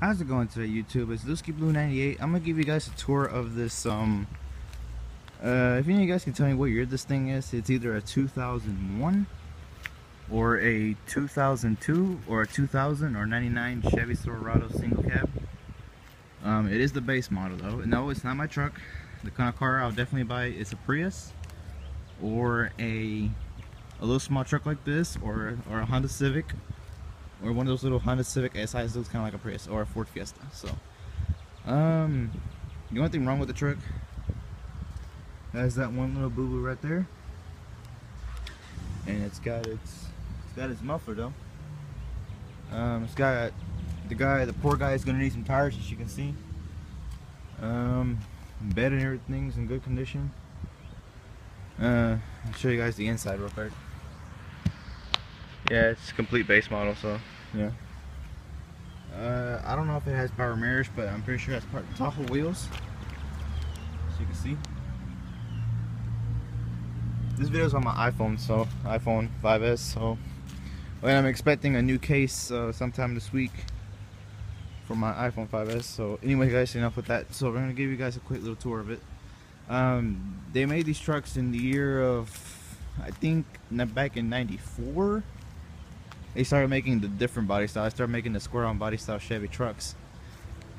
How's it going today, YouTube? It's Lusky Blue 98. I'm gonna give you guys a tour of this. Um, uh, if any of you guys can tell me what year this thing is, it's either a 2001 or a 2002 or a 2000 or 99 Chevy Silverado single cab. Um, it is the base model though. No, it's not my truck. The kind of car I'll definitely buy is a Prius or a a little small truck like this or or a Honda Civic or one of those little Honda Civic SIs looks kind of like a Prius or a Ford Fiesta. So, um, the only thing wrong with the truck has that one little boo boo right there, and it's got its it's got its muffler though. Um, it's got the guy, the poor guy is gonna need some tires as you can see. Um, bed and everything's in good condition. Uh, I'll show you guys the inside real quick. Yeah, it's a complete base model, so yeah. Uh, I don't know if it has power mirrors, but I'm pretty sure it has Tahoe wheels. As you can see. This video is on my iPhone, so iPhone 5S. So, and I'm expecting a new case uh, sometime this week for my iPhone 5S. So, anyway, guys, enough with that. So, we're gonna give you guys a quick little tour of it. Um, they made these trucks in the year of, I think, back in '94 they started making the different body style. I started making the square on body style Chevy trucks.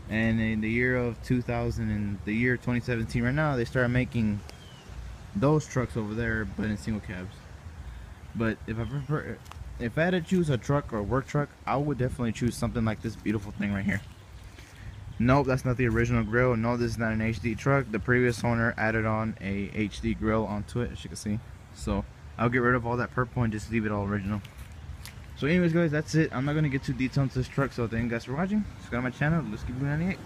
And in the year of 2000 and the year 2017 right now, they started making those trucks over there, but in single cabs. But if I prefer, if I had to choose a truck or a work truck, I would definitely choose something like this beautiful thing right here. Nope, that's not the original grill. No, this is not an HD truck. The previous owner added on a HD grill onto it, as you can see. So I'll get rid of all that purple and just leave it all original. So anyways guys, that's it. I'm not going to get too detailed into this truck, so thank you guys for watching. Subscribe to my channel. Let's keep doing 98.